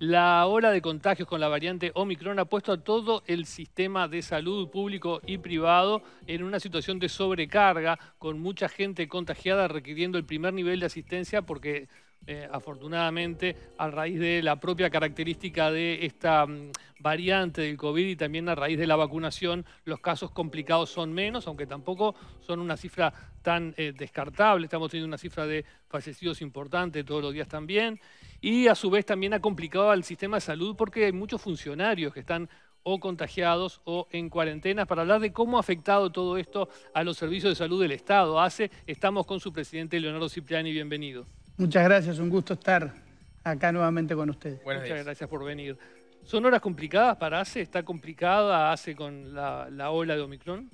La ola de contagios con la variante Omicron ha puesto a todo el sistema de salud público y privado en una situación de sobrecarga, con mucha gente contagiada requiriendo el primer nivel de asistencia porque eh, afortunadamente a raíz de la propia característica de esta mm, variante del COVID y también a raíz de la vacunación, los casos complicados son menos, aunque tampoco son una cifra tan eh, descartable. Estamos teniendo una cifra de fallecidos importante todos los días también y a su vez también ha complicado al sistema de salud porque hay muchos funcionarios que están o contagiados o en cuarentena para hablar de cómo ha afectado todo esto a los servicios de salud del Estado. ACE, estamos con su presidente Leonardo Cipriani, bienvenido. Muchas gracias, un gusto estar acá nuevamente con ustedes. Muchas gracias por venir. ¿Son horas complicadas para ACE? ¿Está complicada ACE con la, la ola de Omicron?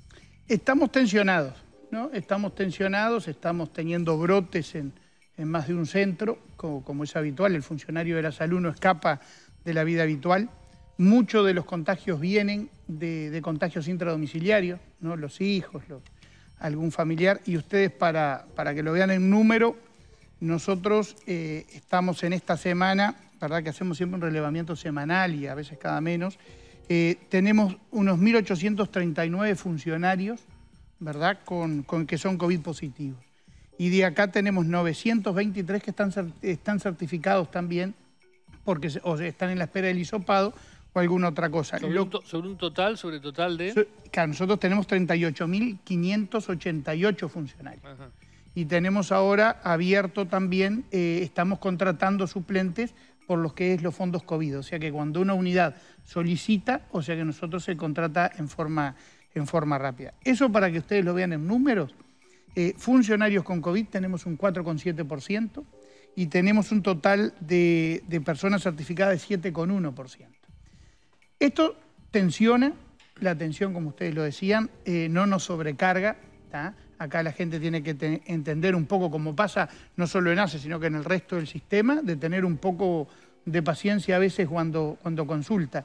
Estamos tensionados, ¿no? Estamos tensionados, estamos teniendo brotes en, en más de un centro, como, es habitual, el funcionario de la salud no escapa de la vida habitual. Muchos de los contagios vienen de, contagios intradomiciliarios, ¿no? los hijos, algún familiar, y ustedes para, para, que lo vean en número, nosotros eh, estamos en esta semana, verdad que hacemos siempre un relevamiento semanal y a veces cada menos, eh, tenemos unos 1.839 funcionarios, ¿verdad?, con, con que son COVID positivos y de acá tenemos 923 que están, están certificados también porque o están en la espera del hisopado o alguna otra cosa. ¿Sobre, un, total, sobre total de...? claro, nosotros tenemos 38.588 funcionarios. Y tenemos ahora abierto también, eh, estamos contratando suplentes por los que es los fondos COVID. O sea que cuando una unidad solicita, o sea que nosotros se contrata en forma, en forma rápida. Eso para que ustedes lo vean en números, eh, funcionarios con COVID tenemos un 4,7% y tenemos un total de, personas certificadas de 7,1%. Esto tensiona, la atención, como ustedes lo decían, eh, no nos sobrecarga. Acá la gente tiene que entender un poco cómo pasa, no solo en ACE, sino que en el resto del sistema, de tener un poco de paciencia a veces cuando, cuando consulta.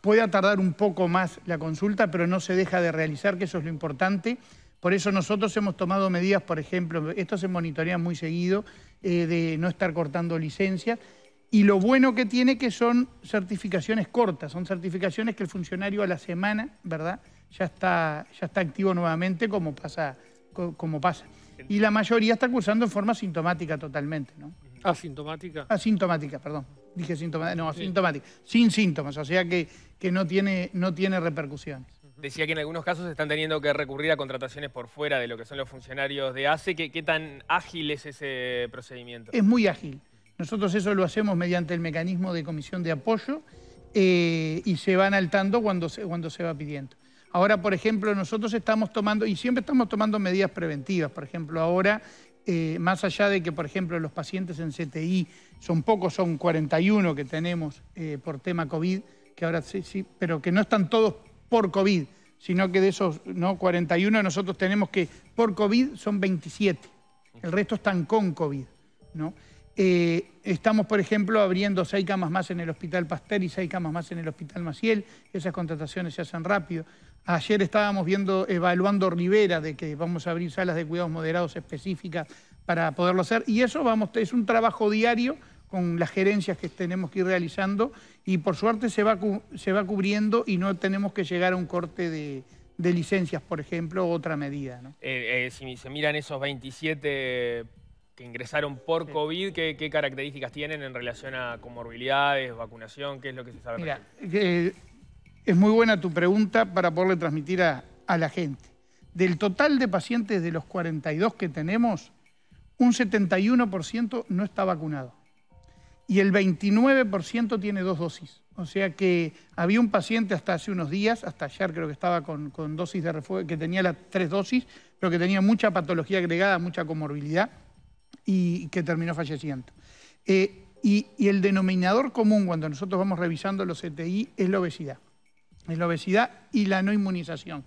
Puede tardar un poco más la consulta, pero no se deja de realizar, que eso es lo importante, por eso nosotros hemos tomado medidas, por ejemplo, esto se monitorea muy seguido, eh, de no estar cortando licencias. Y lo bueno que tiene que son certificaciones cortas, son certificaciones que el funcionario a la semana, ¿verdad? Ya está, ya está activo nuevamente como pasa, como pasa. Y la mayoría está cursando en forma sintomática totalmente, ¿no? ¿Asintomática? Asintomática, perdón. Dije sintomática, no, asintomática. Sin síntomas, o sea que, que no, tiene, no tiene repercusiones. Decía que en algunos casos se están teniendo que recurrir a contrataciones por fuera de lo que son los funcionarios de ACE. ¿Qué, tan ágil es ese procedimiento? Es muy ágil. Nosotros eso lo hacemos mediante el mecanismo de comisión de apoyo eh, y se van altando cuando se, cuando se va pidiendo. Ahora, por ejemplo, nosotros estamos tomando, y siempre estamos tomando medidas preventivas. Por ejemplo, ahora, eh, más allá de que, por ejemplo, los pacientes en CTI son pocos, son 41 que tenemos eh, por tema COVID, que ahora sí, sí, pero que no están todos por COVID, sino que de esos ¿no? 41 nosotros tenemos que por COVID son 27. El resto están con COVID. ¿no? Eh, estamos, por ejemplo, abriendo seis camas más en el Hospital Pasteur y seis camas más en el Hospital Maciel. Esas contrataciones se hacen rápido. Ayer estábamos viendo, evaluando Rivera, de que vamos a abrir salas de cuidados moderados específicas para poderlo hacer. Y eso vamos, es un trabajo diario con las gerencias que tenemos que ir realizando y por suerte se va, se va cubriendo y no tenemos que llegar a un corte de, licencias, por ejemplo, otra medida. Eh, eh, si se miran esos 27 que ingresaron por COVID, ¿qué, características tienen en relación a comorbilidades, vacunación? ¿Qué es lo que se sabe? Mira, es muy buena tu pregunta para poderle transmitir a, a la gente. Del total de pacientes de los 42 que tenemos, un 71% no está vacunado y el 29% tiene dos dosis. O sea que había un paciente hasta hace unos días, hasta ayer creo que estaba con, dosis de refuerzo, que tenía las tres dosis, pero que tenía mucha patología agregada, mucha comorbilidad y que terminó falleciendo. Eh, y, el denominador común cuando nosotros vamos revisando los CTI es la obesidad. Es la obesidad y la no inmunización.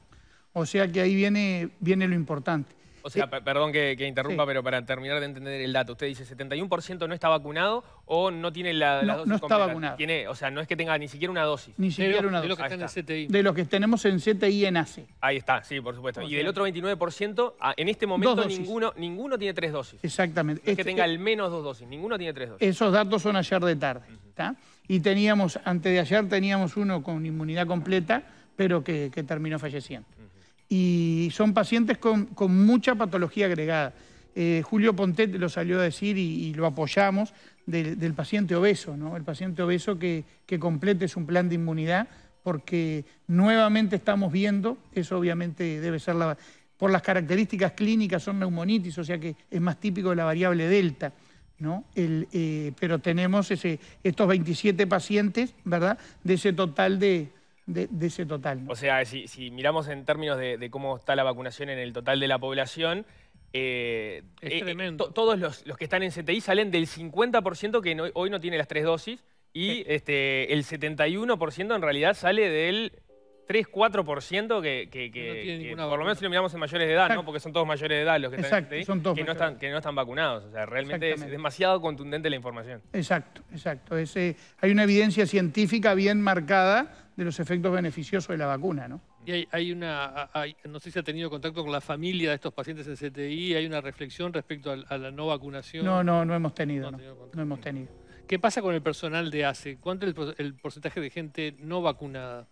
O sea que ahí viene, viene lo importante. O sea, perdón que, interrumpa, pero para terminar de entender el dato, usted dice 71% no está vacunado o no tiene la, dosis No está vacunado. Tiene, o sea, no es que tenga ni siquiera una dosis. Ni siquiera una dosis. De los que están en CTI. De los que tenemos en CTI en ACE. Ahí está, sí, por supuesto. y del otro 29%, ah, en este momento ninguno, ninguno tiene tres dosis. Exactamente. es que este tenga al menos dos dosis, ninguno tiene tres dosis. Esos datos son ayer de tarde. Y teníamos, antes de ayer teníamos uno con inmunidad completa, pero que, terminó falleciendo. Y son pacientes con, mucha patología agregada. Eh, Julio Pontet lo salió a decir y, lo apoyamos, del, paciente obeso, ¿no? El paciente obeso que, que complete su plan de inmunidad, porque nuevamente estamos viendo, eso obviamente debe ser la... Por las características clínicas son neumonitis, o sea que es más típico de la variable delta. ¿no? Eh, pero tenemos ese, estos 27 pacientes, ¿verdad? De ese total de, ese total. O sea, si, miramos en términos de, cómo está la vacunación en el total de la población, eh, eh, todos los, que están en CTI salen del 50% que hoy no tiene las tres dosis y este, el 71% en realidad sale del 3-4% que, que, que, por lo menos si lo miramos en mayores de edad, ¿no? Porque son todos mayores de edad los que están que, no están, que no están vacunados. O sea, realmente es demasiado contundente la información. Exacto, exacto. Eh, hay una evidencia científica bien marcada de los efectos beneficiosos de la vacuna, ¿no? Y hay, una, no sé si ha tenido contacto con la familia de estos pacientes en CTI, hay una reflexión respecto a, la no vacunación. No, no, no hemos tenido, no, no hemos tenido. ¿Qué pasa con el personal de ACE? ¿Cuánto es el porcentaje de gente no vacunada?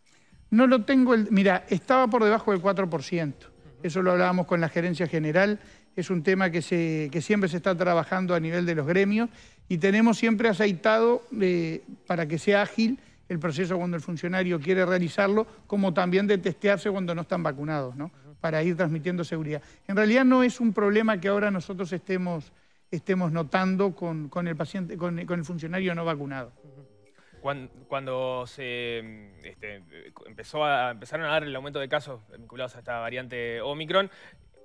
No lo tengo, el, mira, estaba por debajo del 4%. Eso lo hablábamos con la gerencia general. Es un tema que, se, que siempre se está trabajando a nivel de los gremios y tenemos siempre aceitado eh, para que sea ágil el proceso cuando el funcionario quiere realizarlo, como también de testearse cuando no están vacunados, ¿no? para ir transmitiendo seguridad. En realidad no es un problema que ahora nosotros estemos, estemos notando con, el paciente, con el funcionario no vacunado. Cuando, se este, empezó a, empezaron a dar el aumento de casos vinculados a esta variante Omicron,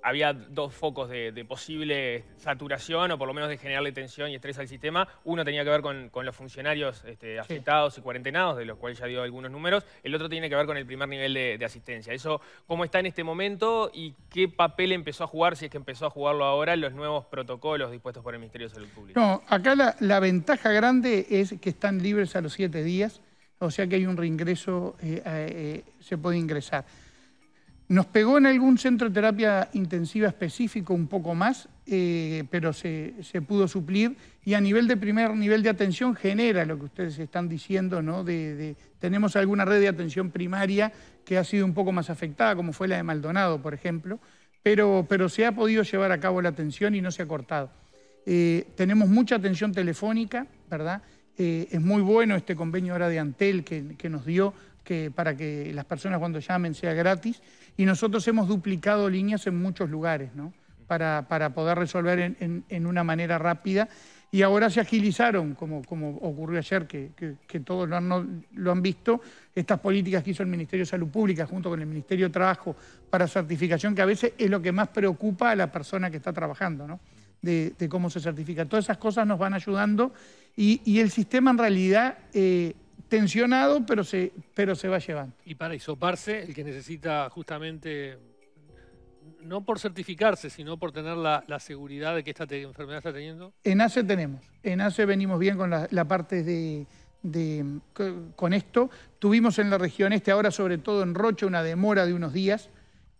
había dos focos de, posible saturación o por lo menos de generarle tensión y estrés al sistema. Uno tenía que ver con, los funcionarios este, afectados y cuarentenados, de los cuales ya dio algunos números. El otro tiene que ver con el primer nivel de, asistencia. Eso, ¿cómo está en este momento y qué papel empezó a jugar, si es que empezó a jugarlo ahora, los nuevos protocolos dispuestos por el Ministerio de Salud Pública? No, acá la, ventaja grande es que están libres a los siete días, o sea que hay un reingreso, eh, eh, se puede ingresar. Nos pegó en algún centro de terapia intensiva específico un poco más, eh, pero se, pudo suplir y a nivel de primer nivel de atención genera lo que ustedes están diciendo, ¿no? Tenemos alguna red de atención primaria que ha sido un poco más afectada, como fue la de Maldonado, por ejemplo, pero, pero se ha podido llevar a cabo la atención y no se ha cortado. Eh, tenemos mucha atención telefónica, ¿verdad? Eh, es muy bueno este convenio ahora de Antel que, que nos dio que, para que las personas cuando llamen sea gratis. Y nosotros hemos duplicado líneas en muchos lugares, ¿no? Para, para poder resolver en, en, una manera rápida. Y ahora se agilizaron, como, como ocurrió ayer, que, que, todos lo han, lo han, visto, estas políticas que hizo el Ministerio de Salud Pública junto con el Ministerio de Trabajo para certificación, que a veces es lo que más preocupa a la persona que está trabajando, ¿no? De, de cómo se certifica. Todas esas cosas nos van ayudando y, y el sistema en realidad eh, tensionado, pero se, pero se va llevando. Y para isoparse, el que necesita justamente, no por certificarse, sino por tener la, seguridad de que esta enfermedad está teniendo. En ACE tenemos, en ACE venimos bien con la, parte de, de, con esto. Tuvimos en la región este, ahora sobre todo en Rocha, una demora de unos días,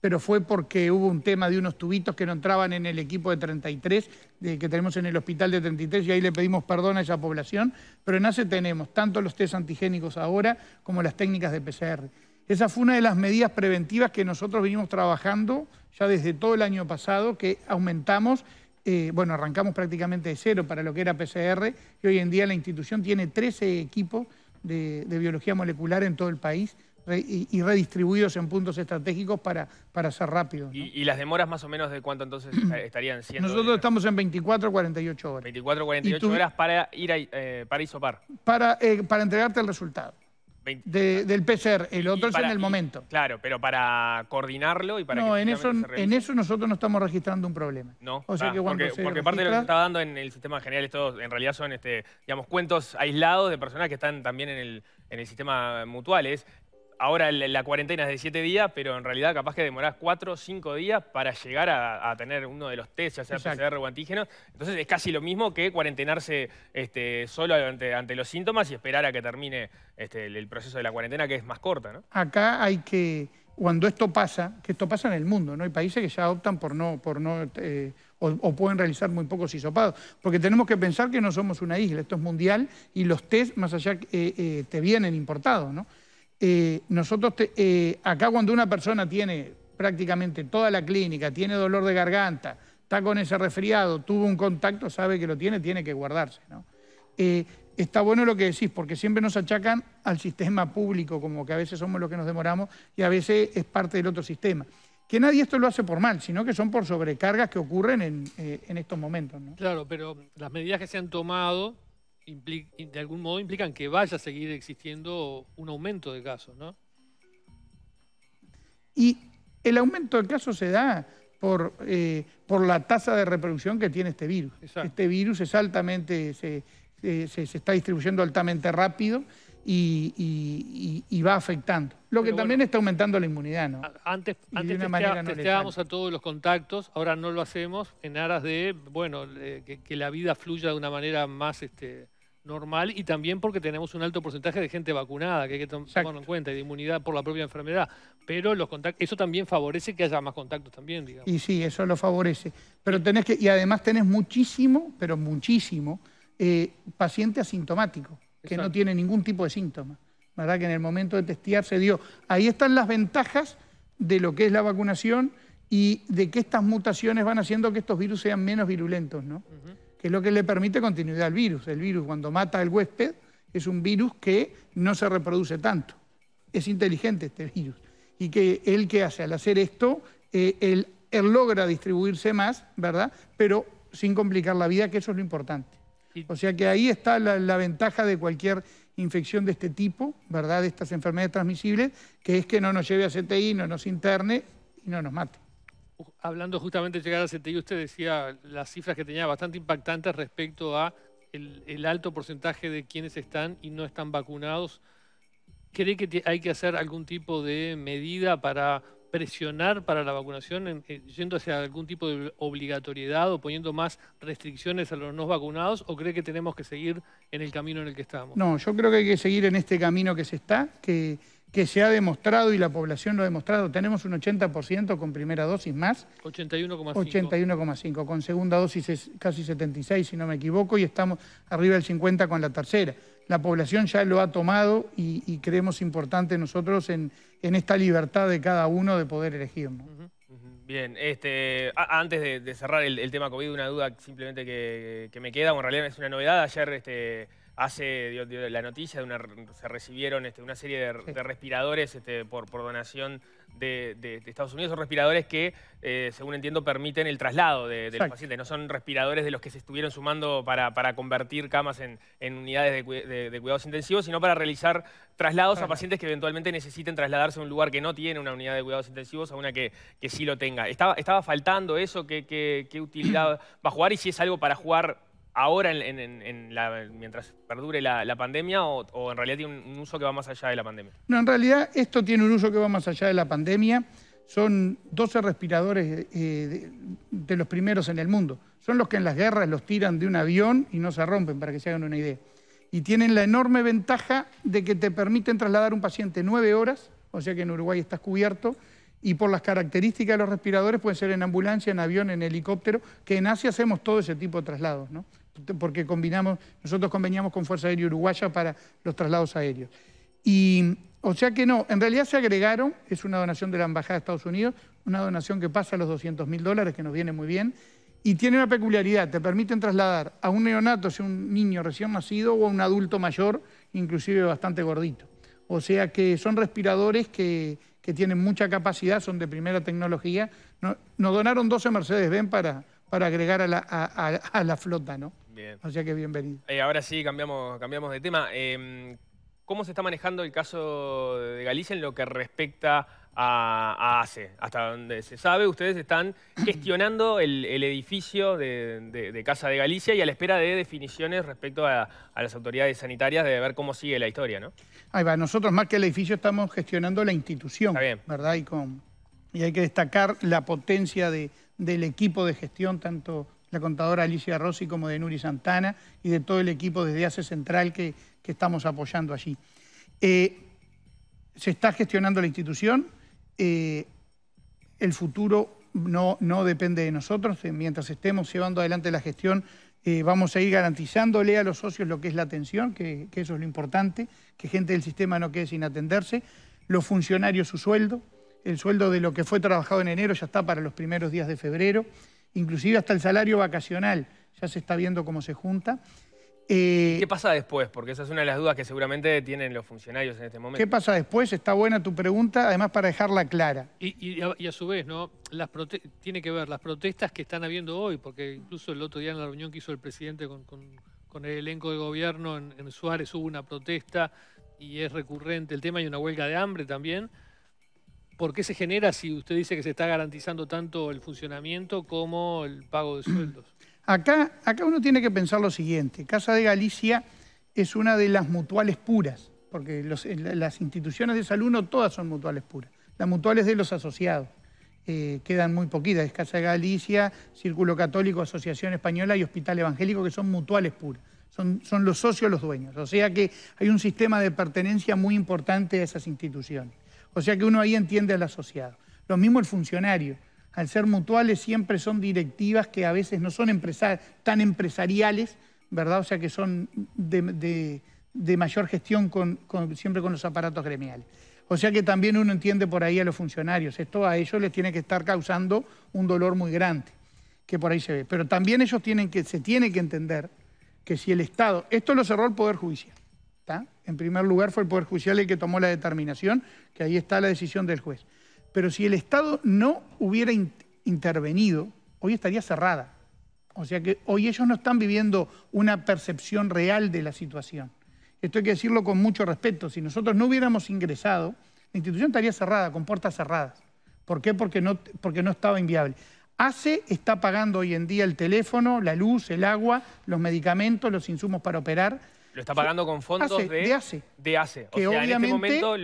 pero fue porque hubo un tema de unos tubitos que no entraban en el equipo de 33, de, que tenemos en el hospital de 33, y ahí le pedimos perdón a esa población, pero en ACE tenemos tanto los test antigénicos ahora como las técnicas de PCR. Esa fue una de las medidas preventivas que nosotros venimos trabajando ya desde todo el año pasado, que aumentamos, eh, bueno, arrancamos prácticamente de cero para lo que era PCR, y hoy en día la institución tiene 13 equipos de biología molecular en todo el país, y, redistribuidos en puntos estratégicos para, para ser rápidos. ¿Y, las demoras más o menos de cuánto entonces estarían siendo? Nosotros estamos en 24 48 horas. 24 48 horas para ir a, eh, para isopar. Para, eh, para entregarte el resultado. del PCR, el otro es en el momento. Claro, pero para coordinarlo y para No, en eso, en eso nosotros no estamos registrando un problema. No, o sea ah, que porque, porque parte de lo que se está dando en el sistema general, esto en realidad son este, digamos, cuentos aislados de personas que están también en el, en el sistema mutual. Es ahora la cuarentena es de siete días, pero en realidad capaz que demorás cuatro o cinco días para llegar a, tener uno de los test, ya sea PCR o antígenos. Entonces es casi lo mismo que cuarentenarse este, solo ante, los síntomas y esperar a que termine este, el, proceso de la cuarentena, que es más corta. ¿no? Acá hay que, cuando esto pasa, que esto pasa en el mundo, ¿no? Hay países que ya optan por no, por no eh, o, pueden realizar muy pocos hisopados. Porque tenemos que pensar que no somos una isla, esto es mundial y los test más allá eh, eh, te vienen importados. ¿no? Eh, nosotros acá cuando una persona tiene prácticamente toda la clínica, tiene dolor de garganta, está con ese resfriado, tuvo un contacto, sabe que lo tiene, tiene que guardarse. ¿no? está bueno lo que decís, porque siempre nos achacan al sistema público, como que a veces somos los que nos demoramos y a veces es parte del otro sistema que nadie esto lo hace por mal, sino que son por sobrecargas que ocurren en, eh, estos momentos. Claro, pero las medidas que se han tomado de algún modo implican que vaya a seguir existiendo un aumento de casos, ¿no? Y el aumento de casos se da por, eh, por la tasa de reproducción que tiene este virus. Este virus es altamente, se, se está distribuyendo altamente rápido y, va afectando. Lo que también está aumentando la inmunidad, ¿no? Antes, antes testeábamos a todos los contactos, ahora no lo hacemos en aras de, bueno, que, la vida fluya de una manera más este, normal y también porque tenemos un alto porcentaje de gente vacunada que hay que tomarlo en cuenta y de inmunidad por la propia enfermedad. Pero los contactos, eso también favorece que haya más contactos también, digamos. Y sí, eso lo favorece. Pero tenés que, y además tenés muchísimo, pero muchísimo, eh, paciente asintomático que no tiene ningún tipo de síntoma, ¿verdad? Que en el momento de testear se dio. Ahí están las ventajas de lo que es la vacunación y de que estas mutaciones van haciendo que estos virus sean menos virulentos, ¿no? Es lo que le permite continuidad al virus. El virus cuando mata al huésped es un virus que no se reproduce tanto. Es inteligente este virus. Y que él que hace al hacer esto, eh, él, logra distribuirse más, ¿verdad? Pero sin complicar la vida, que eso es lo importante. O sea que ahí está la, ventaja de cualquier infección de este tipo, ¿verdad? De estas enfermedades transmisibles, que es que no nos lleve a CTI, no nos interne y no nos mate. Hablando justamente de llegar a CTI, usted decía las cifras que tenía bastante impactantes respecto a el alto porcentaje de quienes están y no están vacunados. ¿Cree que hay que hacer algún tipo de medida para presionar para la vacunación, yendo hacia algún tipo de obligatoriedad o poniendo más restricciones a los no vacunados, o cree que tenemos que seguir en el camino en el que estamos? No, yo creo que hay que seguir en este camino que se está, que, que se ha demostrado y la población lo ha demostrado. Tenemos un 80% con primera dosis más. 81,5. 81,5. Con segunda dosis es casi 76, si no me equivoco, y estamos arriba del 50 con la tercera la población ya lo ha tomado y, creemos importante nosotros en, esta libertad de cada uno de poder elegir. Bien, este, antes de, cerrar el, tema COVID, una duda simplemente que, me queda, o en realidad es una novedad. Ayer este, hace la noticia, de una, se recibieron este, una serie de, respiradores este, por, por, donación de, Estados Unidos. Son respiradores que, eh, según entiendo, permiten el traslado de, los pacientes. No son respiradores de los que se estuvieron sumando para, para convertir camas en, unidades de, cuidados intensivos, sino para realizar traslados a pacientes que eventualmente necesiten trasladarse a un lugar que no tiene una unidad de cuidados intensivos a una que, que sí lo tenga. ¿Estaba, estaba faltando eso? ¿Qué, qué utilidad va a jugar? Y si es algo para jugar ahora mientras perdure la, pandemia o, en realidad tiene un, uso que va más allá de la pandemia? No, en realidad esto tiene un uso que va más allá de la pandemia. Son 12 respiradores eh, de, los primeros en el mundo. Son los que en las guerras los tiran de un avión y no se rompen, para que se hagan una idea. Y tienen la enorme ventaja de que te permiten trasladar un paciente nueve horas, o sea que en Uruguay estás cubierto, y por las características de los respiradores pueden ser en ambulancia, en avión, en helicóptero, que en Asia hacemos todo ese tipo de traslados, ¿no? Porque combinamos, nosotros conveníamos con Fuerza Aérea Uruguaya para los traslados aéreos. Y, o sea que no, en realidad se agregaron, es una donación de la Embajada de Estados Unidos, una donación que pasa a los 200 mil dólares, que nos viene muy bien, y tiene una peculiaridad, te permiten trasladar a un neonato, sea un niño recién nacido, o a un adulto mayor, inclusive bastante gordito. O sea que son respiradores que, tienen mucha capacidad, son de primera tecnología. Nos donaron 12 Mercedes-Benz para, para agregar a la, a la flota, ¿no? Bien. O sea que bienvenido. Eh, ahora sí, cambiamos, cambiamos de tema. Em, ¿Cómo se está manejando el caso de Galicia en lo que respecta a, ACE? Hasta donde se sabe, ustedes están gestionando el, edificio de, Casa de Galicia y a la espera de definiciones respecto a, las autoridades sanitarias de ver cómo sigue la historia, ¿no? Ahí va, nosotros más que el edificio estamos gestionando la institución, ¿verdad? Y, con, y hay que destacar la potencia del equipo de gestión, tanto la contadora Alicia Rossi como de Nuri Santana y de todo el equipo desde ACE Central que, estamos apoyando allí. Eh, se está gestionando la institución, eh, el futuro no, no depende de nosotros. Eh, mientras estemos llevando adelante la gestión, vamos a ir garantizándole a los socios lo que es la atención, que, eso es lo importante, que gente del sistema no quede sin atenderse. Los funcionarios su sueldo, el sueldo de lo que fue trabajado en enero ya está para los primeros días de febrero, inclusive hasta el salario vacacional ya se está viendo cómo se junta. Eh, ¿Qué pasa después? Porque esa es una de las dudas que seguramente tienen los funcionarios en este momento. ¿Qué pasa después? Está buena tu pregunta, además para dejarla clara. Y, a, su vez, ¿no? Las tiene que ver las protestas que están habiendo hoy, porque incluso el otro día en la reunión que hizo el presidente con, el elenco de gobierno en, en, Suárez hubo una protesta y es recurrente el tema, hay una huelga de hambre también. ¿Por qué se genera si usted dice que se está garantizando tanto el funcionamiento como el pago de sueldos? Acá, acá uno tiene que pensar lo siguiente. Casa de Galicia es una de las mutuales puras, porque las instituciones de salud no todas son mutuales puras. Las mutuales de los asociados. Eh, quedan muy poquitas. Es Casa de Galicia, Círculo Católico, Asociación Española y Hospital Evangélico, que son mutuales puras. Son, son los socios los dueños. O sea que hay un sistema de pertenencia muy importante a esas instituciones. O sea que uno ahí entiende al asociado. Lo mismo el funcionario al ser mutuales, siempre son directivas que a veces no son tan empresariales, ¿verdad? O sea que son de, mayor gestión siempre con los aparatos gremiales. O sea que también uno entiende por ahí a los funcionarios. Esto a ellos les tiene que estar causando un dolor muy grande, que por ahí se ve. Pero también ellos tienen que, se tiene que entender que si el Estado, esto lo cerró el Poder Judicial, En primer lugar fue el Poder Judicial el que tomó la determinación, que ahí está la decisión del juez. Pero si el Estado no hubiera intervenido, hoy estaría cerrada. O sea que hoy ellos no están viviendo una percepción real de la situación. Esto hay que decirlo con mucho respeto. Si nosotros no hubiéramos ingresado, la institución estaría cerrada, con puertas cerradas. ¿Por qué? Porque no, porque no estaba inviable. ACE está pagando hoy en día el teléfono, la luz, el agua, los medicamentos, los insumos para operar lo está pagando con fondos de, de ACE. De ACE. O sea, en este momento,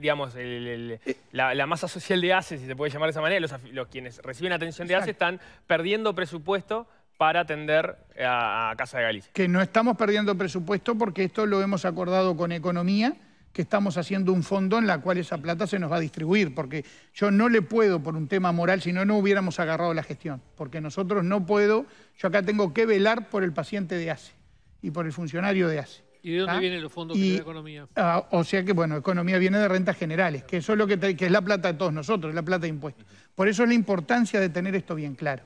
digamos, eh, la, masa social de ACE, si se puede llamar de esa manera, los, quienes reciben atención de ACE están perdiendo presupuesto para atender a, Casa de Galicia. Que no estamos perdiendo presupuesto porque esto lo hemos acordado con Economía, que estamos haciendo un fondo en la cual esa plata se nos va a distribuir, porque yo no le puedo, por un tema moral, si no, no hubiéramos agarrado la gestión, porque nosotros no puedo, yo acá tengo que velar por el paciente de ACE y por el funcionario de ACE. ¿Y de dónde ¿Ah? vienen los fondos de economía? Ah, o sea que, bueno, economía viene de rentas generales, que eso es lo que, que es la plata de todos nosotros, la plata de impuestos. Por eso es la importancia de tener esto bien claro.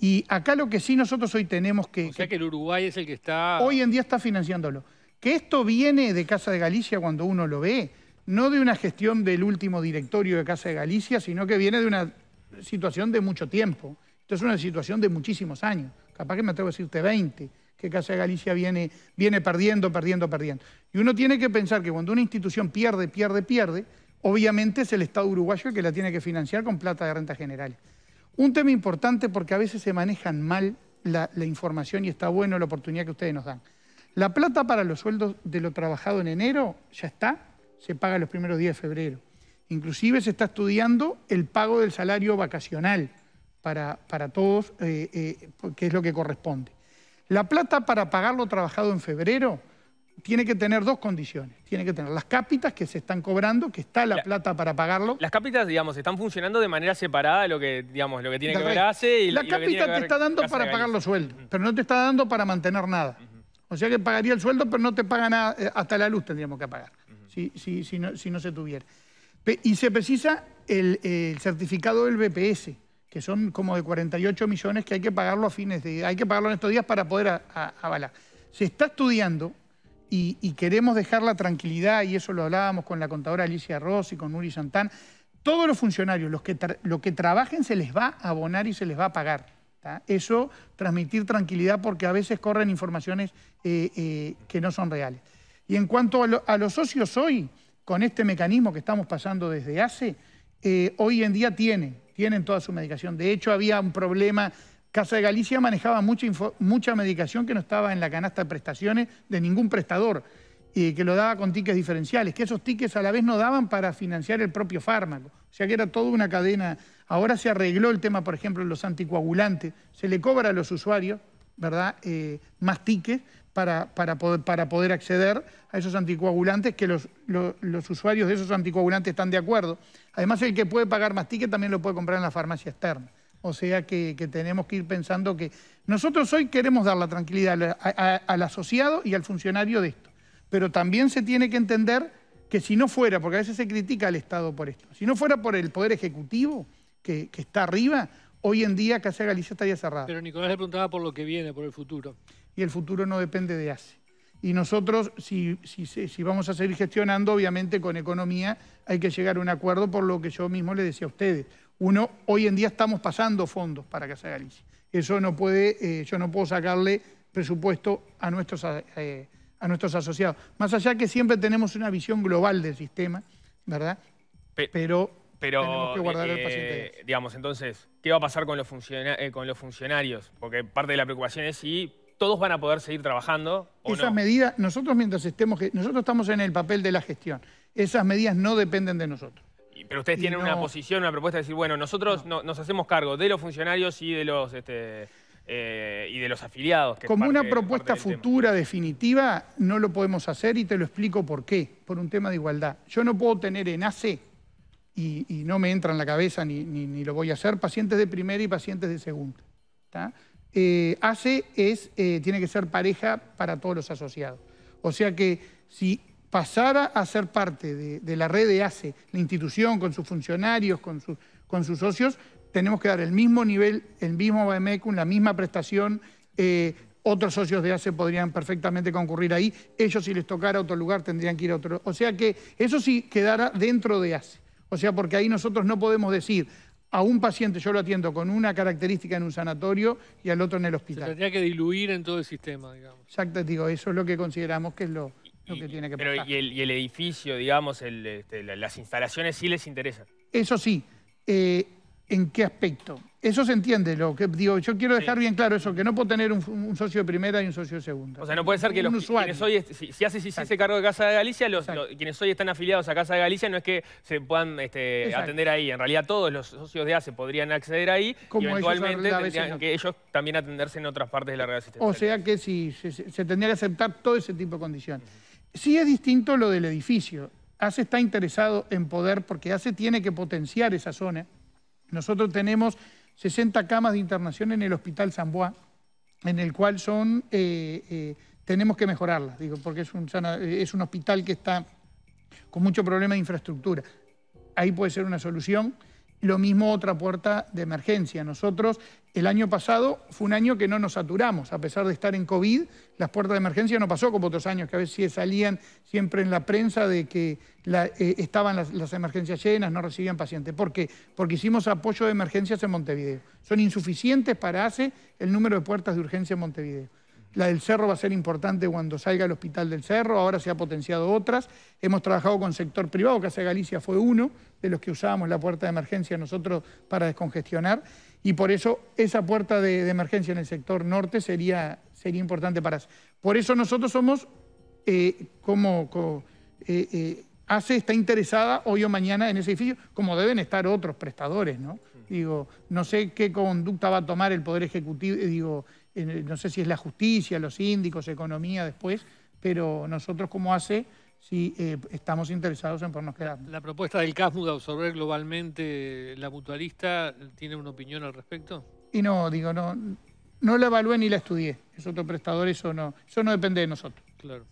Y acá lo que sí nosotros hoy tenemos que... O sea que, el Uruguay es el que está... Hoy en día está financiándolo. Que esto viene de Casa de Galicia cuando uno lo ve, no de una gestión del último directorio de Casa de Galicia, sino que viene de una situación de mucho tiempo. Esto es una situación de muchísimos años. Capaz que me atrevo a decirte 20 que Casa de Galicia viene, viene perdiendo, perdiendo, perdiendo. Y uno tiene que pensar que cuando una institución pierde, pierde, pierde, obviamente es el Estado uruguayo el que la tiene que financiar con plata de renta general. Un tema importante porque a veces se manejan mal la, información y está bueno la oportunidad que ustedes nos dan. La plata para los sueldos de lo trabajado en enero ya está, se paga los primeros días de febrero. Inclusive se está estudiando el pago del salario vacacional para, para todos, eh, eh, que es lo que corresponde. La plata para pagar lo trabajado en febrero tiene que tener dos condiciones. Tiene que tener las cápitas que se están cobrando, que está la, plata para pagarlo. Las cápitas, digamos, están funcionando de manera separada lo que, digamos, lo que tiene que ver ACE y La cápita te está dando para pagar los sueldos, pero no te está dando para mantener nada. O sea que pagaría el sueldo, pero no te paga nada, eh, hasta la luz tendríamos que pagar, si, no, se tuviera. Y se precisa el, el certificado del BPS, que son como de 48 millones que hay que pagarlo a fines de... hay que pagarlo en estos días para poder avalar. Se está estudiando y, queremos dejar la tranquilidad, y eso lo hablábamos con la contadora Alicia Rossi, con Uri Santán, todos los funcionarios, los que, que trabajen se les va a abonar y se les va a pagar. Eso, transmitir tranquilidad porque a veces corren informaciones eh, eh, que no son reales. Y en cuanto a, los socios hoy, con este mecanismo que estamos pasando desde hace, eh, hoy en día tienen tienen toda su medicación. De hecho, había un problema. Casa de Galicia manejaba mucha, mucha medicación que no estaba en la canasta de prestaciones de ningún prestador y que lo daba con tickets diferenciales, que esos tickets a la vez no daban para financiar el propio fármaco. O sea que era toda una cadena. Ahora se arregló el tema, por ejemplo, de los anticoagulantes. Se le cobra a los usuarios, ¿verdad?, eh, más tickets para, para, poder, para poder acceder a esos anticoagulantes, que los, los, usuarios de esos anticoagulantes están de acuerdo. Además, el que puede pagar más ticket también lo puede comprar en la farmacia externa. O sea que, tenemos que ir pensando que nosotros hoy queremos dar la tranquilidad al asociado y al funcionario de esto, pero también se tiene que entender que si no fuera, porque a veces se critica al Estado por esto, si no fuera por el Poder Ejecutivo que, está arriba, hoy en día Casa Galicia estaría cerrada. Pero Nicolás le preguntaba por lo que viene, por el futuro. Y el futuro no depende de ACE. Y nosotros, si, si, vamos a seguir gestionando, obviamente con economía hay que llegar a un acuerdo por lo que yo mismo le decía a ustedes. Uno, hoy en día estamos pasando fondos para Casa Galicia. Eso no puede, eh, yo no puedo sacarle presupuesto a nuestros, eh, a nuestros asociados. Más allá que siempre tenemos una visión global del sistema, ¿verdad? pero, pero tenemos que guardar el paciente. Eh, digamos, entonces, ¿qué va a pasar con los, con los funcionarios? Porque parte de la preocupación es si todos van a poder seguir trabajando. ¿o Esas medidas, nosotros mientras estemos, nosotros estamos en el papel de la gestión. Esas medidas no dependen de nosotros. Pero ustedes tienen una posición, una propuesta de decir, bueno, nosotros nos hacemos cargo de los funcionarios y de los este, eh, y de los afiliados. Como una propuesta futura definitiva, no lo podemos hacer y te lo explico por qué. Por un tema de igualdad. Yo no puedo tener en AC, y, no me entra en la cabeza ni, lo voy a hacer, pacientes de primera y pacientes de segunda. Eh, ACE eh, tiene que ser pareja para todos los asociados. O sea que si pasara a ser parte de, la red de ACE, la institución con sus funcionarios, con, sus socios, tenemos que dar el mismo nivel, el mismo BMECUN, la misma prestación. Eh, otros socios de ACE podrían perfectamente concurrir ahí. Ellos, si les tocara otro lugar, tendrían que ir a otro. O sea que eso sí quedará dentro de ACE. O sea, porque ahí nosotros no podemos decir, a un paciente yo lo atiendo con una característica en un sanatorio y al otro en el hospital. Se tendría que diluir en todo el sistema, digamos. Exacto, digo, eso es lo que consideramos que es lo, que tiene que pasar. Pero y el, edificio, digamos, este, las instalaciones sí les interesan. Eso sí. Eh, ¿En qué aspecto? Eso se entiende, lo que digo, yo quiero dejar bien claro eso, que no puedo tener un, socio de primera y un socio de segunda. O sea, no puede ser que los quienes hoy, si, hace si se hace cargo de Casa de Galicia, los, quienes hoy están afiliados a Casa de Galicia no es que se puedan este, atender ahí. En realidad todos los socios de ACE podrían acceder ahí y eventualmente tendrían que ellos también atenderse en otras partes de la red asistencial. O sea que sí, se, tendría que aceptar todo ese tipo de condiciones. Sí es distinto lo del edificio. ACE está interesado en poder, porque ACE tiene que potenciar esa zona nosotros tenemos 60 camas de internación en el Hospital San Bois, en el cual son, eh, eh, tenemos que mejorarlas, digo, porque es un, es un hospital que está con mucho problema de infraestructura. Ahí puede ser una solución. Lo mismo otra puerta de emergencia. Nosotros el año pasado fue un año que no nos saturamos, a pesar de estar en COVID, las puertas de emergencia no pasó como otros años, que a veces salían siempre en la prensa de que eh, estaban las, emergencias llenas, no recibían pacientes. ¿Por qué? Porque hicimos apoyo de emergencias en Montevideo. Son insuficientes para hacer el número de puertas de urgencia en Montevideo. La del Cerro va a ser importante cuando salga el Hospital del Cerro, ahora se ha potenciado otras. Hemos trabajado con sector privado, Casa Galicia fue uno de los que usábamos la puerta de emergencia nosotros para descongestionar. Y por eso esa puerta de, emergencia en el sector norte sería, sería importante para. Por eso nosotros somos, eh, como, eh, eh, ACE está interesada hoy o mañana en ese edificio, como deben estar otros prestadores, ¿no? Digo, no sé qué conducta va a tomar el Poder Ejecutivo, digo, no sé si es la justicia, los síndicos, economía después, pero nosotros como hace, sí eh, estamos interesados en podernos quedar. ¿La propuesta del CASMU de absorber globalmente la mutualista tiene una opinión al respecto? Y no, digo, no, no la evalué ni la estudié. Es otro prestador, eso no, eso no depende de nosotros. Claro.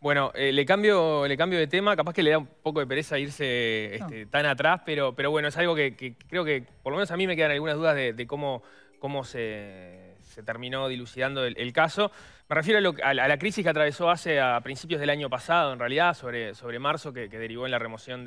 Bueno, eh, le, cambio, le cambio de tema, capaz que le da un poco de pereza irse este, tan atrás, pero, pero bueno, es algo que, creo que por lo menos a mí me quedan algunas dudas de, cómo, cómo se, terminó dilucidando el, caso. Me refiero a, la, crisis que atravesó hace a principios del año pasado, en realidad, sobre, sobre marzo, que, derivó en la remoción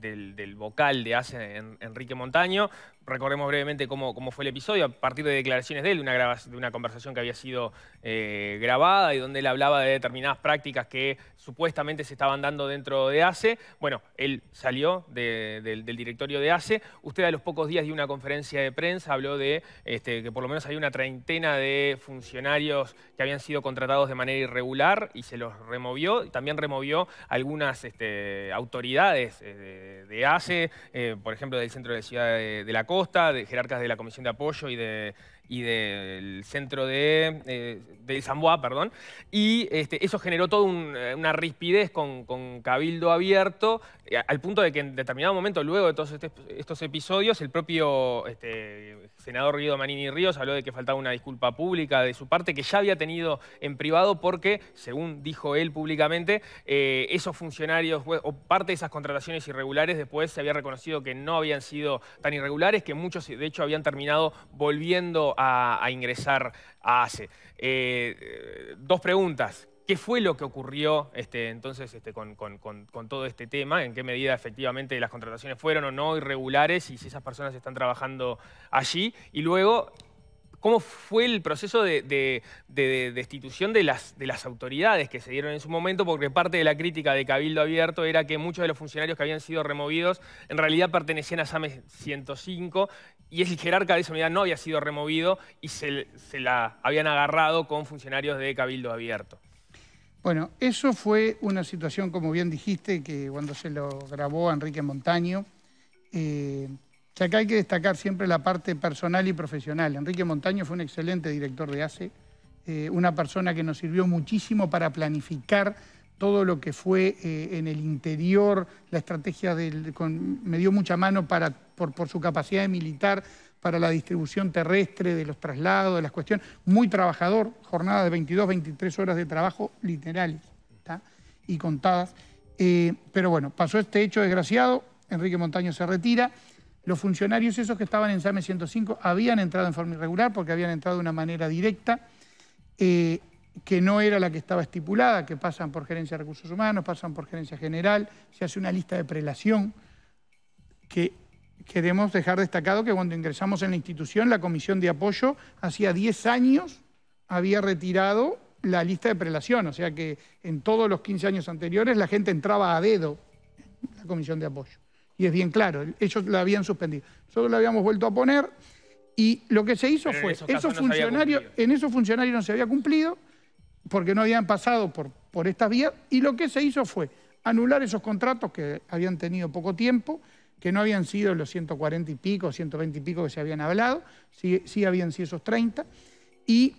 del, vocal de ACE, Enrique Montaño. Recordemos brevemente cómo, cómo, fue el episodio, a partir de declaraciones de él, una, de una conversación que había sido eh, grabada y donde él hablaba de determinadas prácticas que supuestamente se estaban dando dentro de ACE. Bueno, él salió del directorio de ACE. Usted a los pocos días dio una conferencia de prensa, habló de este, que por lo menos hay una treintena de funcionarios que habían sido contratados de manera irregular y se los removió. También removió algunas este, autoridades eh, de, ACE, eh, por ejemplo, del centro de la ciudad de, la Costa, de jerarcas de la Comisión de Apoyo y de, y del centro de, eh, de Zamboa, perdón, y este, eso generó toda eh, una rispidez con, Cabildo Abierto, al punto de que en determinado momento, luego de todos estos episodios, el propio este, senador Guido Manini Ríos habló de que faltaba una disculpa pública de su parte, que ya había tenido en privado porque, según dijo él públicamente, esos funcionarios o parte de esas contrataciones irregulares después se había reconocido que no habían sido tan irregulares, que muchos de hecho habían terminado volviendo a, ingresar a ACE. Eh, dos preguntas. ¿Qué fue lo que ocurrió este, entonces este, con, todo este tema? ¿En qué medida efectivamente las contrataciones fueron o no irregulares y si esas personas están trabajando allí? Y luego, ¿Cómo fue el proceso de, destitución de las, autoridades que se dieron en su momento? Porque parte de la crítica de Cabildo Abierto era que muchos de los funcionarios que habían sido removidos en realidad pertenecían a SAME 105 y el jerarca de esa unidad no había sido removido y se, la habían agarrado con funcionarios de Cabildo Abierto. Bueno, eso fue una situación, como bien dijiste, que cuando se lo grabó Enrique Montaño, eh, que hay que destacar siempre la parte personal y profesional. Enrique Montaño fue un excelente director de ACE, eh, una persona que nos sirvió muchísimo para planificar todo lo que fue eh, en el interior, la estrategia del... me dio mucha mano para, por, su capacidad de militar para la distribución terrestre de los traslados, de las cuestiones. Muy trabajador, jornada de 22, 23 horas de trabajo literales y contadas. Eh, pero bueno, pasó este hecho desgraciado, Enrique Montaño se retira los funcionarios esos que estaban en SAME 105 habían entrado en forma irregular porque habían entrado de una manera directa, eh, que no era la que estaba estipulada, que pasan por gerencia de recursos humanos, pasan por gerencia general, se hace una lista de prelación, que queremos dejar destacado que cuando ingresamos en la institución, la comisión de apoyo hacía 10 años había retirado la lista de prelación, o sea que en todos los 15 años anteriores la gente entraba a dedo en la comisión de apoyo. Y es bien claro, ellos la habían suspendido. Nosotros la habíamos vuelto a poner y lo que se hizo fue, esos, funcionarios, en esos funcionarios no se había cumplido porque no habían pasado por, por estas vías y lo que se hizo fue anular esos contratos que habían tenido poco tiempo, que no habían sido los 140 y pico, 120 y pico que se habían hablado, sí, sí habían sido esos 30, y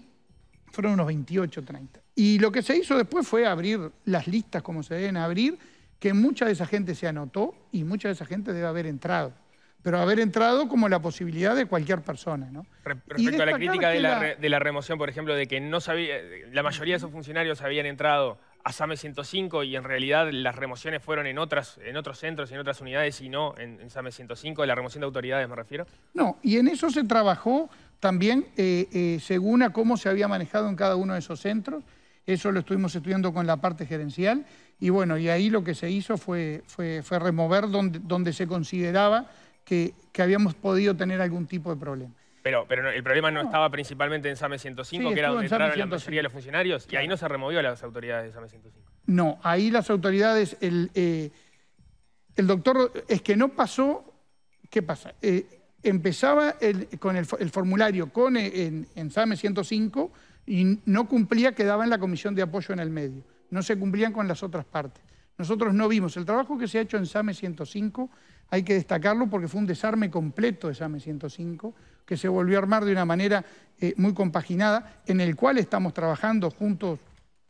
fueron unos 28, 30. Y lo que se hizo después fue abrir las listas como se deben abrir, que mucha de esa gente se anotó y mucha de esa gente debe haber entrado. Pero haber entrado como la posibilidad de cualquier persona. ¿no? Respecto a la crítica de la, remoción, por ejemplo, de que no sabía, la mayoría de esos funcionarios habían entrado a SAME 105 y en realidad las remociones fueron en, otras, en otros centros y en otras unidades y no en, SAME 105, la remoción de autoridades me refiero. No, y en eso se trabajó también eh, eh, según a cómo se había manejado en cada uno de esos centros. Eso lo estuvimos estudiando con la parte gerencial y bueno, y ahí lo que se hizo fue, fue, fue remover donde, donde se consideraba que, que, habíamos podido tener algún tipo de problema. Pero, pero el problema no, estaba principalmente en SAME 105, que era donde entraron la mayoría de los funcionarios, y ahí no se removió a las autoridades de SAME 105. No, ahí las autoridades, el, eh, el doctor, es que no pasó, ¿qué pasa? Eh, empezaba el, con el, formulario con, eh, en, en SAME 105 y no cumplía, quedaba en la comisión de apoyo en el medio no se cumplían con las otras partes. Nosotros no vimos. El trabajo que se ha hecho en SAME 105 hay que destacarlo porque fue un desarme completo de SAME 105 que se volvió a armar de una manera eh, muy compaginada, en el cual estamos trabajando juntos.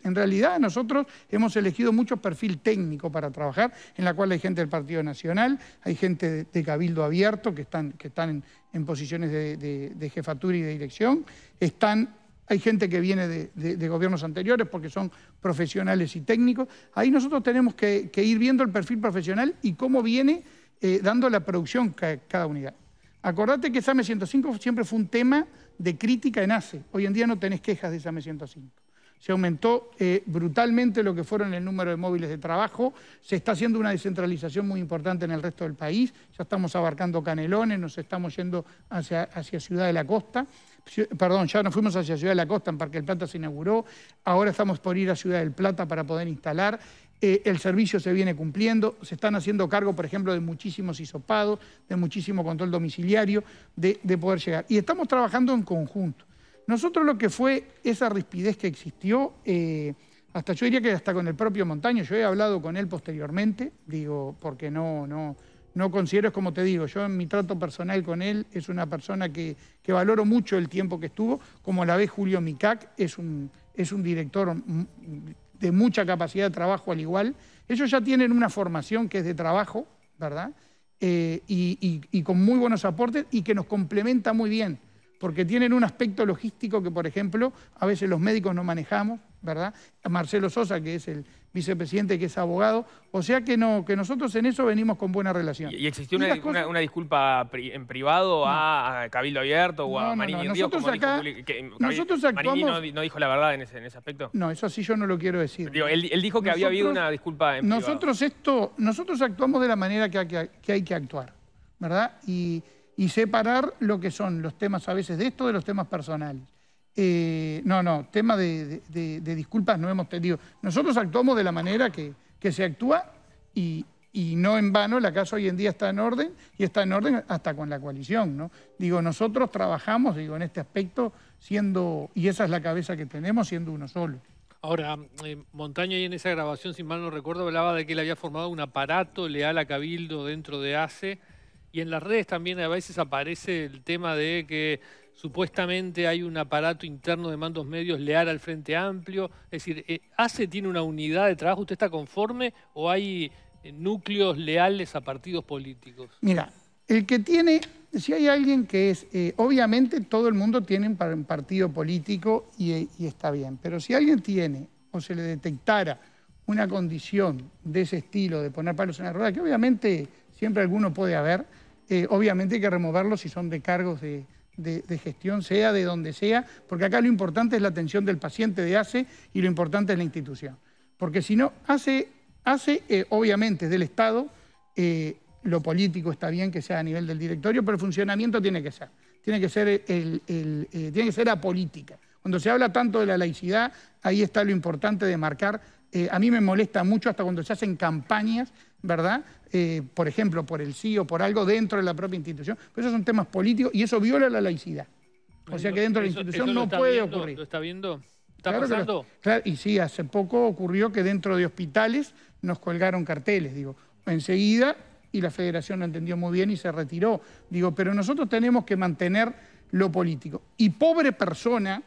En realidad nosotros hemos elegido mucho perfil técnico para trabajar, en la cual hay gente del Partido Nacional, hay gente de, Cabildo Abierto que están, que están en, posiciones de, jefatura y de dirección, están hay gente que viene de, gobiernos anteriores porque son profesionales y técnicos. Ahí nosotros tenemos que, ir viendo el perfil profesional y cómo viene eh, dando la producción cada unidad. Acordate que SAME 105 siempre fue un tema de crítica en ACE. Hoy en día no tenés quejas de SAME 105. Se aumentó eh, brutalmente lo que fueron el número de móviles de trabajo, se está haciendo una descentralización muy importante en el resto del país, ya estamos abarcando Canelones, nos estamos yendo hacia, hacia Ciudad de la Costa, perdón, ya nos fuimos hacia Ciudad de la Costa, en Parque del Plata se inauguró, ahora estamos por ir a Ciudad del Plata para poder instalar, eh, el servicio se viene cumpliendo, se están haciendo cargo, por ejemplo, de muchísimos hisopados, de muchísimo control domiciliario, de, poder llegar. Y estamos trabajando en conjunto. Nosotros lo que fue esa rispidez que existió, eh, hasta yo diría que hasta con el propio Montaño, yo he hablado con él posteriormente, digo, porque no, no, no considero, es como te digo, yo en mi trato personal con él es una persona que, valoro mucho el tiempo que estuvo, como la vez Julio Micac es un, es un director de mucha capacidad de trabajo al igual. Ellos ya tienen una formación que es de trabajo, ¿verdad? Eh, y, con muy buenos aportes y que nos complementa muy bien, porque tienen un aspecto logístico que, por ejemplo, a veces los médicos no manejamos, ¿verdad? Marcelo Sosa, que es el vicepresidente, que es abogado. O sea que no que nosotros en eso venimos con buena relación. ¿Y, existió una, disculpa en privado a, Cabildo Abierto o a Marini nosotros acá, nosotros actuamos, no, dijo la verdad en ese, aspecto? No, eso sí yo no lo quiero decir. él, dijo que había habido una disculpa en nosotros Esto, nosotros actuamos de la manera que hay que, hay que actuar, ¿verdad? Y, y separar lo que son los temas a veces de esto de los temas personales. Eh, no, no, tema de, disculpas no hemos tenido. Nosotros actuamos de la manera que, se actúa y, no en vano la casa hoy en día está en orden y está en orden hasta con la coalición. ¿no? Digo, nosotros trabajamos digo, en este aspecto siendo, y esa es la cabeza que tenemos, siendo uno solo. Ahora, eh, Montaña y en esa grabación, si mal no recuerdo, hablaba de que él había formado un aparato leal a Cabildo dentro de ACE y en las redes también a veces aparece el tema de que supuestamente hay un aparato interno de mandos medios leal al Frente Amplio. Es decir, eh, ¿ACE tiene una unidad de trabajo? ¿Usted está conforme o hay eh, núcleos leales a partidos políticos? Mira, el que tiene, si hay alguien que es, eh, obviamente todo el mundo tiene un partido político y, está bien, pero si alguien tiene o se le detectara una condición de ese estilo, de poner palos en la rueda, que obviamente siempre alguno puede haber, obviamente hay que removerlo si son de cargos de de, gestión, sea de donde sea, porque acá lo importante es la atención del paciente de ACE y lo importante es la institución. Porque si no, ACE, hace eh, obviamente del Estado, eh, lo político está bien que sea a nivel del directorio, pero el funcionamiento tiene que ser, tiene que ser, el, eh, tiene que ser apolítica. Cuando se habla tanto de la laicidad, ahí está lo importante de marcar. A mí me molesta mucho hasta cuando se hacen campañas, ¿verdad? Eh, por ejemplo, por el sí o por algo dentro de la propia institución. Pero esos son temas políticos y eso viola la laicidad. O sea que dentro de la institución no puede ocurrir. ¿Lo está viendo? ¿Está pasando? claro, y sí, hace poco ocurrió que dentro de hospitales nos colgaron carteles, digo, enseguida, y la federación lo entendió muy bien y se retiró. Digo, pero nosotros tenemos que mantener lo político. Y pobre persona,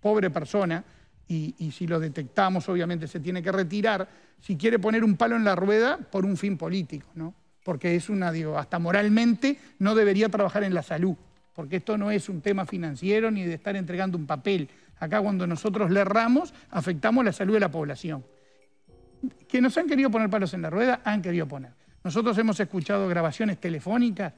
pobre persona, y, si lo detectamos obviamente se tiene que retirar, si quiere poner un palo en la rueda por un fin político, ¿no? Porque es una, digo, hasta moralmente no debería trabajar en la salud, porque esto no es un tema financiero ni de estar entregando un papel. Acá cuando nosotros le erramos, afectamos la salud de la población. Que nos han querido poner palos en la rueda, han querido poner. Nosotros hemos escuchado grabaciones telefónicas,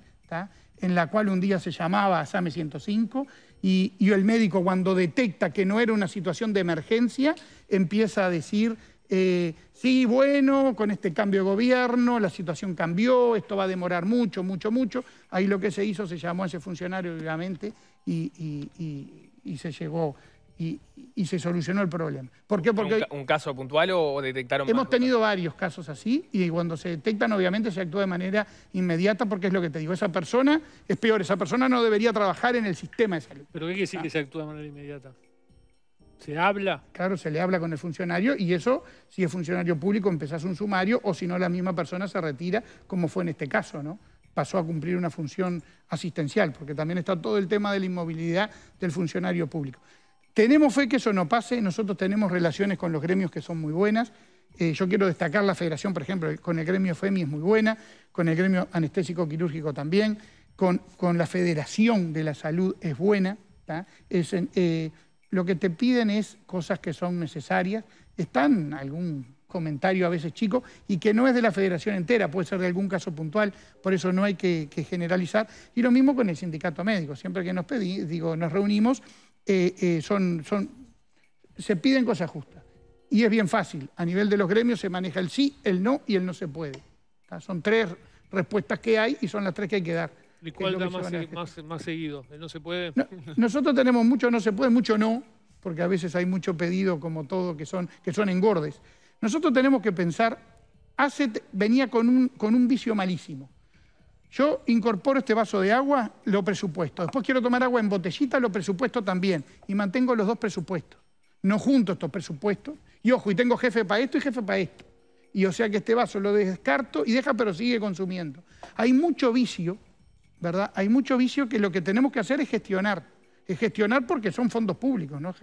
en la cual un día se llamaba SAME 105 y, el médico cuando detecta que no era una situación de emergencia empieza a decir, eh, sí, bueno, con este cambio de gobierno la situación cambió, esto va a demorar mucho, mucho, mucho. Ahí lo que se hizo, se llamó a ese funcionario, obviamente, y se llegó y, se solucionó el problema. ¿Por qué? Porque ¿Un, caso puntual o detectaron Hemos tenido varios casos así y cuando se detectan obviamente se actúa de manera inmediata porque es lo que te digo, esa persona es peor, esa persona no debería trabajar en el sistema de salud. ¿Pero qué quiere decir que se actúa de manera inmediata? ¿Se habla? Claro, se le habla con el funcionario y eso, si es funcionario público, empezás un sumario o si no, la misma persona se retira, como fue en este caso, ¿no? Pasó a cumplir una función asistencial, porque también está todo el tema de la inmovilidad del funcionario público. Tenemos fe que eso no pase, nosotros tenemos relaciones con los gremios que son muy buenas. Eh, yo quiero destacar la federación, por ejemplo, con el gremio FEMI es muy buena, con el gremio anestésico quirúrgico también, con, la Federación de la Salud es buena. Eh, lo que te piden es cosas que son necesarias. Están algún comentario a veces chico y que no es de la federación entera, puede ser de algún caso puntual, por eso no hay que, generalizar. Y lo mismo con el sindicato médico, siempre que nos, pedí, digo, nos reunimos eh, eh, son, son, se piden cosas justas. Y es bien fácil. A nivel de los gremios se maneja el sí, el no y el no se puede. Son tres respuestas que hay y son las tres que hay que dar. ¿Y cuál da más, seguido? ¿El no se puede? nosotros tenemos mucho no se puede, mucho no, porque a veces hay mucho pedido como todo que son, que son engordes. Nosotros tenemos que pensar, hace, venía con un, con un vicio malísimo. Yo incorporo este vaso de agua, lo presupuesto. Después quiero tomar agua en botellita, lo presupuesto también. Y mantengo los dos presupuestos. No junto estos presupuestos. Y ojo, y tengo jefe para esto y jefe para esto. y o sea que este vaso lo descarto y deja pero sigue consumiendo. Hay mucho vicio, ¿verdad? Hay mucho vicio que lo que tenemos que hacer es gestionar. Es gestionar porque son fondos públicos, ¿no?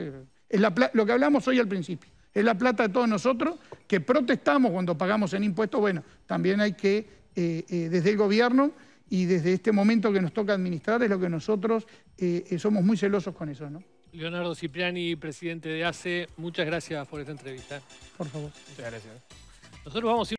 Es lo que hablamos hoy al principio. Es la plata de todos nosotros que protestamos cuando pagamos en impuestos. Bueno, también hay que, eh, eh, desde el gobierno y desde este momento que nos toca administrar, es lo que nosotros eh, somos muy celosos con eso, ¿no? Leonardo Cipriani, presidente de ACE, muchas gracias por esta entrevista. Por favor. Muchas gracias. Nosotros vamos a ir